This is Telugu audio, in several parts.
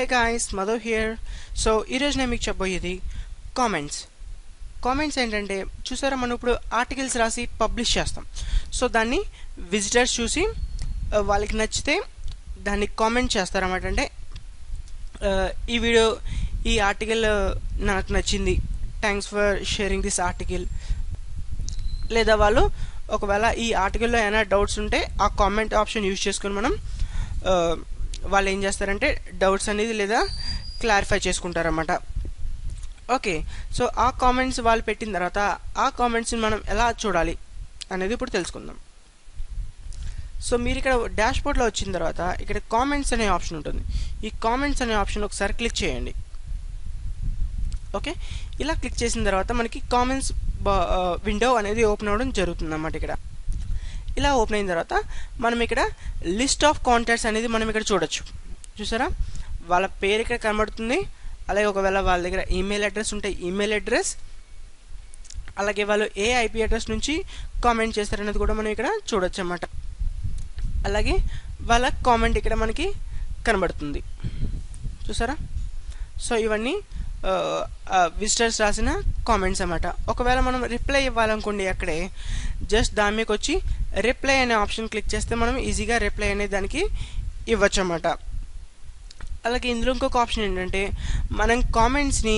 Hey guys Madhu here so ఈరోజు నేను మీకు చెప్పబోయేది కామెంట్స్ కామెంట్స్ ఏంటంటే చూసారా మనం ఇప్పుడు ఆర్టికల్స్ రాసి పబ్లిష్ చేస్తాం. సో దాన్ని విజిటర్స్ చూసి వాళ్ళకి నచ్చితే దాన్ని కామెంట్ చేస్తారన్నమాట. అంటే ఈ వీడియో ఈ ఆర్టికల్ నాకు నచ్చింది. Thanks for sharing this article లేదా వాళ్ళు ఒకవేళ ఈ ఆర్టికల్లో ఏమైనా డౌట్స్ ఉంటే ఆ కామెంట్ ఆప్షన్ యూజ్ చేసుకొని మనం వాళ్ళు ఏం చేస్తారంటే డౌట్స్ అనేది లేదా క్లారిఫై చేసుకుంటారన్నమాట. ఓకే సో ఆ కామెంట్స్ వాళ్ళు పెట్టిన తర్వాత ఆ కామెంట్స్ని మనం ఎలా చూడాలి అనేది ఇప్పుడు తెలుసుకుందాం. సో మీరు ఇక్కడ డాష్బోర్డ్లో వచ్చిన తర్వాత ఇక్కడ కామెంట్స్ అనే ఆప్షన్ ఉంటుంది. ఈ కామెంట్స్ అనే ఆప్షన్ ఒకసారి క్లిక్ చేయండి. ఓకే ఇలా క్లిక్ చేసిన తర్వాత మనకి కామెంట్స్ విండో uh, అనేది ఓపెన్ అవ్వడం జరుగుతుంది అన్నమాట ఇక్కడ. ఇలా ఓపెన్ అయిన తర్వాత మనం ఇక్కడ లిస్ట్ ఆఫ్ కాంటాక్ట్స్ అనేది మనం ఇక్కడ చూడొచ్చు. చూసారా? వాళ్ళ పేరు ఇక్కడ కనబడుతుంది. అలాగే ఒకవేళ వాళ్ళ దగ్గర ఈమెయిల్ అడ్రస్ ఉంటే ఈమెయిల్ అడ్రస్ అలాగే వాళ్ళు ఏ ఐపీ అడ్రస్ నుంచి కామెంట్ చేస్తారనేది కూడా మనం ఇక్కడ చూడొచ్చు అన్నమాట అలాగే వాళ్ళ కామెంట్ ఇక్కడ మనకి కనబడుతుంది. చూసారా? సో ఇవన్నీ విజిటర్స్ రాసిన కామెంట్స్ అన్నమాట. ఒకవేళ మనం రిప్లై ఇవ్వాలనుకోండి అక్కడే జస్ట్ దాని మీకు వచ్చి రిప్లై అనే ఆప్షన్ క్లిక్ చేస్తే మనం ఈజీగా రిప్లై అనే దానికి ఇవ్వచ్చు అనమాట అలాగే ఇందులో ఇంకొక ఆప్షన్ ఏంటంటే మనం కామెంట్స్ని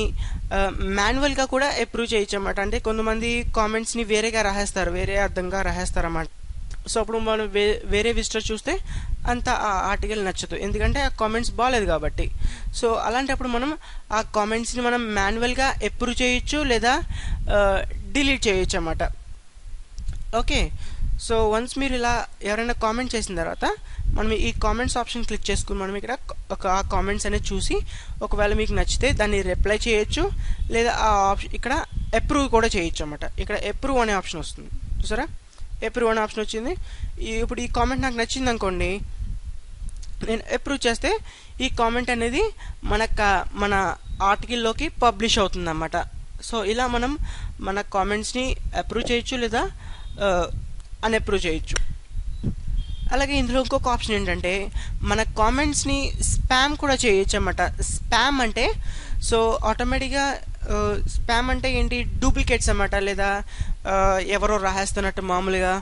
మాన్యువల్గా కూడా అప్రూవ్ చేయొచ్చు అన్నమాట. అంటే కొంతమంది కామెంట్స్ని వేరేగా రాసేస్తారు వేరే అర్థంగా రాసేస్తారు అన్నమాట. సో అప్పుడు మనం వే వేరే విజిటర్ చూస్తే అంత ఆ ఆర్టికల్ నచ్చదు. ఎందుకంటే ఆ కామెంట్స్ బాగాలేదు కాబట్టి. సో అలాంటప్పుడు మనం ఆ కామెంట్స్ని మనం మాన్యువల్గా ఎప్రూవ్ చేయొచ్చు లేదా డిలీట్ చేయొచ్చు అన్నమాట. ఓకే. సో వన్స్ మీరు ఇలా ఎవరైనా కామెంట్ చేసిన తర్వాత మనం ఈ కామెంట్స్ ఆప్షన్ క్లిక్ చేసుకుని మనం ఇక్కడ ఒక ఆ కామెంట్స్ అనేది చూసి ఒకవేళ మీకు నచ్చితే దాన్ని రిప్లై చేయొచ్చు లేదా ఆ ఆప్షన్ ఇక్కడ అప్రూవ్ కూడా చేయొచ్చు అనమాట ఇక్కడ అప్రూవ్ అనే ఆప్షన్ వస్తుంది. చూసారా? అప్రూవ్ అనే ఆప్షన్ వచ్చింది. ఇప్పుడు ఈ కామెంట్ నాకు నచ్చింది అనుకోండి నేను అప్రూవ్ చేస్తే ఈ కామెంట్ అనేది మన మన ఆర్టికల్లోకి పబ్లిష్ అవుతుంది అన్నమాట సో ఇలా మనం మన కామెంట్స్ని అప్రూవ్ చేయొచ్చు లేదా అన్అప్రూవ్ చేయొచ్చు. అలాగే ఇందులో ఇంకొక ఆప్షన్ ఏంటంటే మన కామెంట్స్ని స్పామ్ కూడా చేయొచ్చు అన్నమాట స్పామ్ అంటే సో ఆటోమేటిక్గా స్పామ్ అంటే ఏంటి? డూప్లికేట్స్ అన్నమాట లేదా ఎవరో రాసేస్తున్నట్టు మామూలుగా.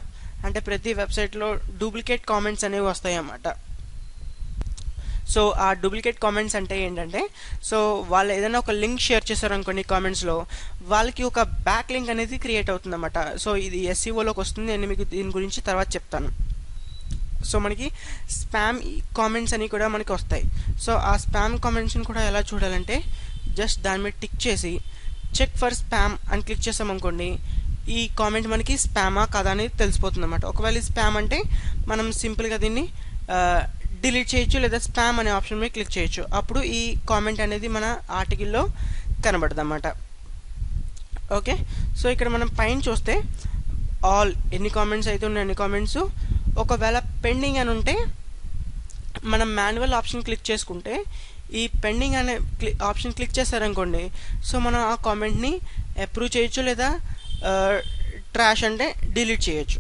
అంటే ప్రతి వెబ్సైట్లో డూప్లికేట్ కామెంట్స్ అనేవి వస్తాయి అన్నమాట సో ఆ డూప్లికేట్ కామెంట్స్ అంటే ఏంటంటే సో వాళ్ళు ఏదైనా ఒక లింక్ షేర్ చేశారు అనుకోండి కామెంట్స్లో వాళ్ళకి ఒక బ్యాక్ లింక్ అనేది క్రియేట్ అవుతుందన్నమాట. సో ఇది ఎస్సీఓలోకి వస్తుంది నేను మీకు దీని గురించి తర్వాత చెప్తాను. సో మనకి స్పామ్ కామెంట్స్ అని కూడా మనకి వస్తాయి. సో ఆ స్పామ్ కామెంట్స్ని కూడా ఎలా చూడాలంటే జస్ట్ దాని మీద టిక్ చేసి చెక్ ఫర్ స్పామ్ అని క్లిక్ చేసామనుకోండి ఈ కామెంట్ మనకి స్పామా కదా అనేది తెలిసిపోతుంది అనమాట ఒకవేళ స్పామ్ అంటే మనం సింపుల్గా దీన్ని డిలీట్ చేయొచ్చు లేదా స్పామ్ అనే ఆప్షన్ మీద క్లిక్ చేయొచ్చు. అప్పుడు ఈ కామెంట్ అనేది మన ఆర్టికల్లో కనబడదు అన్నమాట ఓకే సో ఇక్కడ మనం పైన చూస్తే ఆల్ ఎన్ని కామెంట్స్ అయితే ఉన్నాయి అన్ని కామెంట్స్ ఒకవేళ పెండింగ్ అని ఉంటే మనం మాన్యువల్ ఆప్షన్ క్లిక్ చేసుకుంటే ఈ పెండింగ్ అనే క్లి ఆప్షన్ క్లిక్ చేశారనుకోండి సో మనం ఆ కామెంట్ని అప్రూవ్ చేయొచ్చు లేదా ట్రాష్ అంటే డిలీట్ చేయొచ్చు.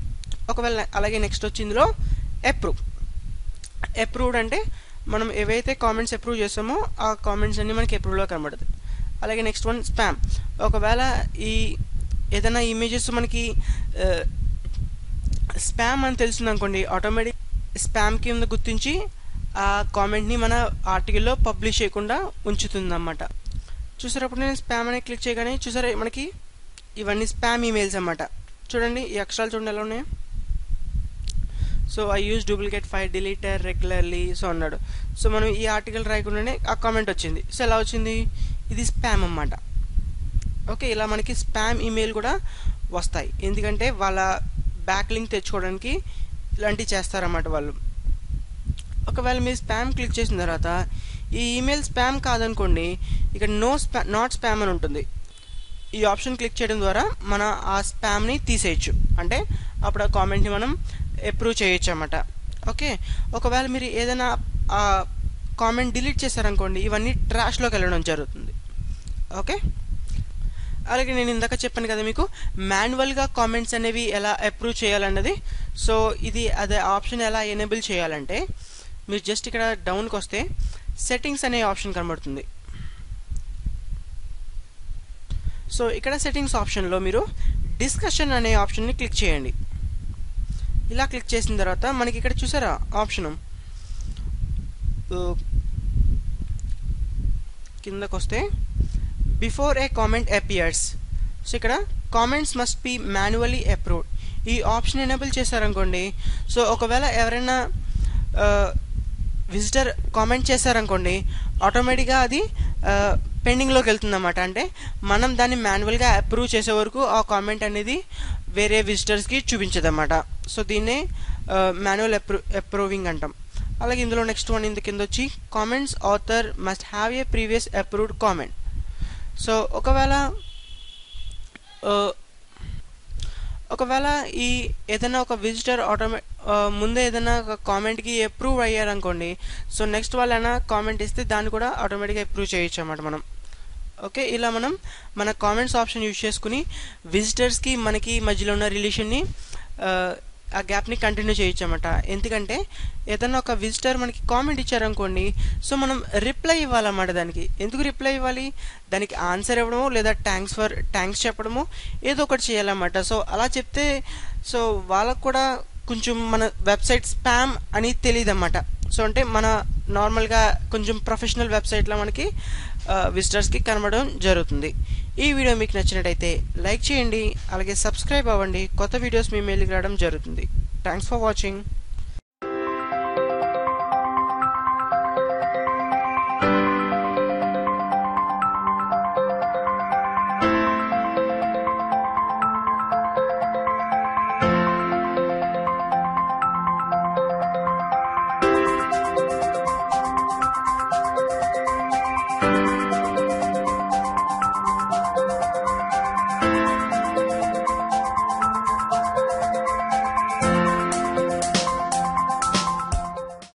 ఒకవేళ అలాగే నెక్స్ట్ వచ్చి ఇందులో అప్రూవ్ అప్రూవ్డ్ అంటే మనం ఏవైతే కామెంట్స్ అప్రూవ్ చేస్తామో ఆ కామెంట్స్ అన్నీ మనకి అప్రూవ్లో కనబడుతుంది అలాగే నెక్స్ట్ వన్ స్పామ్ ఒకవేళ ఈ ఏదైనా ఇమేజెస్ మనకి స్పామ్ అని తెలిసిందనుకోండి ఆటోమేటిక్ స్పామ్ కింద గుర్తించి ఆ కామెంట్ని మన ఆర్టికల్లో పబ్లిష్ చేయకుండా ఉంచుతుంది అన్నమాట చూసారప్పుడు నేను స్పామ్ అని క్లిక్ చేయగానే చూసారా మనకి ఇవన్నీ స్పామ్ ఈమెయిల్స్ అన్నమాట. చూడండి ఈ అక్షరాలు చూడండి ఎలా ఉన్నాయి? So I use duplicate file deleter regularly so అన్నాడు. సో మనం ఈ ఆర్టికల్ రాయకుండానే ఆ కామెంట్ వచ్చింది. సో ఎలా వచ్చింది? ఇది స్పామ్ అన్నమాట. ఓకే ఇలా మనకి స్పామ్ ఈమెయిల్ కూడా వస్తాయి. ఎందుకంటే వాళ్ళ బ్యాక్ లింక్ తెచ్చుకోవడానికి ఇలాంటివి చేస్తారన్నమాట వాళ్ళు. ఒకవేళ మీరు స్పామ్ క్లిక్ చేసిన తర్వాత ఈ ఈమెయిల్ స్పామ్ కాదనుకోండి ఇక్కడ నో స్పా నాట్ స్పామ్ అని ఉంటుంది. ఈ ఆప్షన్ క్లిక్ చేయడం ద్వారా మన ఆ స్పామ్ని తీసేయచ్చు. అంటే అప్పుడు ఆ కామెంట్ని మనం అప్రూవ్ చేయొచ్చు అన్నమాట. ఓకే? ఒకవేళ మీరు ఏదైనా ఆ కామెంట్ డిలీట్ చేశారనుకోండి ఇవన్నీ ట్రాష్లోకి వెళ్ళడం జరుగుతుంది. ఓకే? అలాగే నేను ఇందాక చెప్పాను కదా మీకు మాన్యువల్గా కామెంట్స్ అనేవి ఎలా అప్రూవ్ చేయాలన్నది. సో ఇది అదే ఆప్షన్ ఎలా ఎనేబుల్ చేయాలంటే మీరు జస్ట్ ఇక్కడ డౌన్కి వస్తే సెట్టింగ్స్ అనే ఆప్షన్ కనబడుతుంది. సో ఇక్కడ సెట్టింగ్స్ ఆప్షన్లో మీరు డిస్కషన్ అనే ఆప్షన్ని క్లిక్ చేయండి. ఇలా క్లిక్ చేసిన తర్వాత మనకి ఇక్కడ చూసారా ఆప్షను uh, కిందకు వస్తే before a comment appears so ఇక్కడ comments must be manually approved ఈ ఆప్షన్ ఎనేబుల్ చేశారనుకోండి సో ఒకవేళ ఎవరైనా uh, విజిటర్ కామెంట్ చేశారనుకోండి ఆటోమేటిక్గా అది పెండింగ్లోకి వెళ్తుందన్నమాట. అంటే మనం దాన్ని మాన్యువల్గా అప్రూవ్ చేసే వరకు ఆ కామెంట్ అనేది వేరే విజిటర్స్కి చూపించదన్నమాట. సో దీన్నే మాన్యువల్ అప్రూ అప్రూవింగ్ అంటాం. అలాగే ఇందులో నెక్స్ట్ వన్ ఇందు కింద వచ్చి comments author must have a previous approved comment so ఒకవేళ ఒకవేళ ఈ ఏదైనా ఒక విజిటర్ ఆటోమే ముందే ఏదైనా ఒక కామెంట్కి అప్రూవ్ అయ్యారనుకోండి సో నెక్స్ట్ వాళ్ళైనా కామెంట్ ఇస్తే దాన్ని కూడా ఆటోమేటిక్గా అప్రూవ్ చేయొచ్చు అన్నమాట మనం. ఓకే ఇలా మనం మన కామెంట్స్ ఆప్షన్ యూజ్ చేసుకుని విజిటర్స్కి మనకి మధ్యలో ఉన్న రిలేషన్ని ఆ గ్యాప్ని కంటిన్యూ చేయొచ్చు అనమాట ఎందుకంటే ఏదైనా ఒక విజిటర్ మనకి కామెంట్ ఇచ్చారనుకోండి సో మనం రిప్లై ఇవ్వాలన్నమాట దానికి. ఎందుకు రిప్లై ఇవ్వాలి? దానికి ఆన్సర్ ఇవ్వడమో లేదా థ్యాంక్స్ ఫర్ థ్యాంక్స్ చెప్పడమో ఏదో ఒకటి చేయాలన్నమాట. సో అలా చెప్తే సో వాళ్ళకు కూడా కొంచెం మన వెబ్సైట్ స్పామ్ అని తెలియదు అన్నమాట సో అంటే మన నార్మల్గా కొంచెం ప్రొఫెషనల్ వెబ్సైట్లో మనకి విజిటర్స్కి కనబడడం జరుగుతుంది. ఈ వీడియో మీకు నచ్చినట్టయితే లైక్ చేయండి అలాగే సబ్స్క్రైబ్ అవ్వండి. కొత్త వీడియోస్ మీ మెయిల్కి రావడం జరుగుతుంది. Thanks for watching.